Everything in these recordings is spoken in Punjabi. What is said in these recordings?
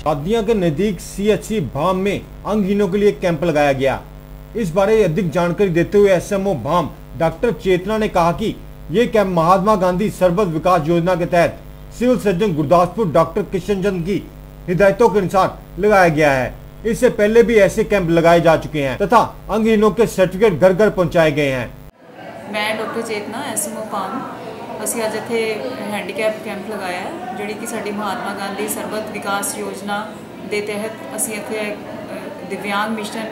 शादियों के नज़दीक सी एच भाम में अंगहीनों के लिए कैंप लगाया गया। इस बारे अधिक जानकारी देते हुए एस एम ओ भाम, डॉक्टर चेतना ने कहा कि ये कैंप महात्मा गांधी सरबत विकास योजना के तहत civil surgeon Gurdaspur doctor Kishan Chand की हिदायतों के अनुसार लगाया गया है। इससे पहले भी ऐसे कैंप लगाए जा चुके हैं तथा अंगहीनों के सर्टिफिकेट घर घर पहुँचाए गए हैं। मैं doctor Chetna S M O ਅਸੀਂ ਅੱਜ ਇੱਥੇ ਹੈਂਡੀਕੈਪ ਕੈਂਪ ਲਗਾਇਆ ਹੈ, ਜਿਹੜੀ ਕਿ ਸਾਡੀ ਮਹਾਤਮਾ ਗਾਂਧੀ ਸਰਬਤ ਵਿਕਾਸ ਯੋਜਨਾ ਦੇ ਤਹਿਤ ਅਸੀਂ ਇੱਥੇ ਦਿਵਿਆਂਗ ਮਿਸ਼ਨ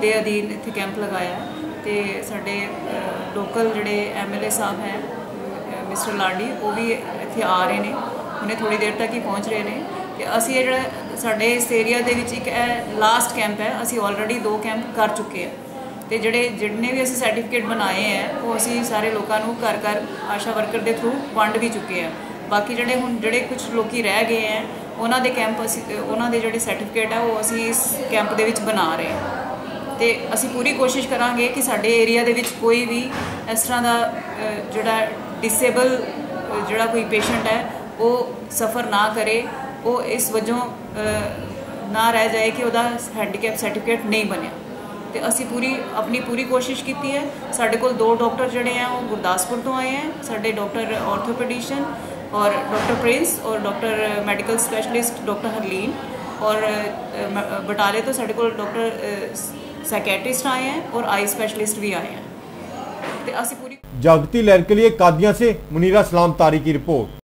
ਦੇ ਅਧੀਨ ਇੱਥੇ ਕੈਂਪ ਲਗਾਇਆ ਹੈ। ਤੇ ਸਾਡੇ ਲੋਕਲ ਜਿਹੜੇ ਐਮਐਲਏ ਸਾਹਿਬ ਹੈ ਮਿਸਟਰ ਲਾਡੀ, ਉਹ ਵੀ ਇੱਥੇ ਆ ਰਹੇ ਨੇ। ਉਹਨੇ ਥੋੜੀ ਦੇਰ ਤੱਕ ਹੀ ਪਹੁੰਚ ਰਹੇ ਨੇ। ਤੇ ਅਸੀਂ ਇਹ ਜਿਹੜਾ ਸਾਡੇ ਇਸ ਏਰੀਆ ਦੇ ਵਿੱਚ ਇੱਕ ਇਹ ਲਾਸਟ ਕੈਂਪ ਹੈ, ਅਸੀਂ ਆਲਰੇਡੀ ਦੋ ਕੈਂਪ ਕਰ ਚੁੱਕੇ ਹਾਂ। ਤੇ ਜਿਹੜੇ ਜਿੰਨੇ ਵੀ ਅਸੀਂ ਸਰਟੀਫਿਕੇਟ ਬਣਾਏ ਆ ਉਹ ਅਸੀਂ ਸਾਰੇ ਲੋਕਾਂ ਨੂੰ ਘਰ ਘਰ ਆਸ਼ਾ ਵਰਕਰ ਦੇ ਥਰੂ ਵੰਡ ਵੀ ਚੁੱਕੇ ਆ ਬਾਕੀ ਜਿਹੜੇ ਹੁਣ ਜਿਹੜੇ ਕੁਝ ਲੋਕੀ ਰਹਿ ਗਏ ਆ ਉਹਨਾਂ ਦੇ ਕੈਂਪ ਅਸੀਂ, ਉਹਨਾਂ ਦੇ ਜਿਹੜੇ ਸਰਟੀਫਿਕੇਟ ਆ, ਉਹ ਅਸੀਂ ਇਸ ਕੈਂਪ ਦੇ ਵਿੱਚ ਬਣਾ ਰਹੇ ਹਾਂ। ਤੇ ਅਸੀਂ ਪੂਰੀ ਕੋਸ਼ਿਸ਼ ਕਰਾਂਗੇ ਕਿ ਸਾਡੇ ਏਰੀਆ ਦੇ ਵਿੱਚ ਕੋਈ ਵੀ ਇਸ ਤਰ੍ਹਾਂ ਦਾ ਜਿਹੜਾ ਡਿਸੇਬਲ ਜਿਹੜਾ ਕੋਈ ਪੇਸ਼ੈਂਟ ਹੈ, ਉਹ ਸਫਰ ਨਾ ਕਰੇ, ਉਹ ਇਸ ਵਜੋਂ ਨਾ ਰਹਿ ਜਾਏ ਕਿ ਉਹਦਾ ਹੈਂਡੀਕੈਪ ਸਰਟੀਫਿਕੇਟ ਨਹੀਂ ਬਣਿਆ। ਤੇ ਅਸੀਂ ਪੂਰੀ, ਆਪਣੀ ਪੂਰੀ ਕੋਸ਼ਿਸ਼ ਕੀਤੀ ਹੈ। ਸਾਡੇ ਕੋਲ ਦੋ ਡਾਕਟਰ ਜਿਹੜੇ ਆ, ਉਹ ਗੁਰਦਾਸਪੁਰ ਤੋਂ ਆਏ ਆ ਸਾਡੇ ਡਾਕਟਰ ਆਰਥੋਪੈਡਿਸ਼ਨ ਔਰ ਡਾਕਟਰ ਪ੍ਰਿੰਸ ਔਰ doctor medical specialist doctor Harleen ਔਰ ਬਟਾਲੇ ਤੋਂ ਸਾਡੇ ਕੋਲ ਡਾਕਟਰ ਸਾਈਕੈਟ੍ਰਿਸਟ ਆਏ ਆ ਔਰ ਆਈ ਸਪੈਸ਼ਲਿਸਟ ਵੀ ਆਏ ਆ ਤੇ ਅਸੀਂ ਪੂਰੀ ਜਾਗਤੀ ਲਹਿਰ ਕੇ ਲਈ ਕਾਦੀਆਂ ਸੇ? ਮੁਨੀਰਾ ਸਲਾਮ ਤਾਰੀ ਕੀ ਰਿਪੋਰਟ।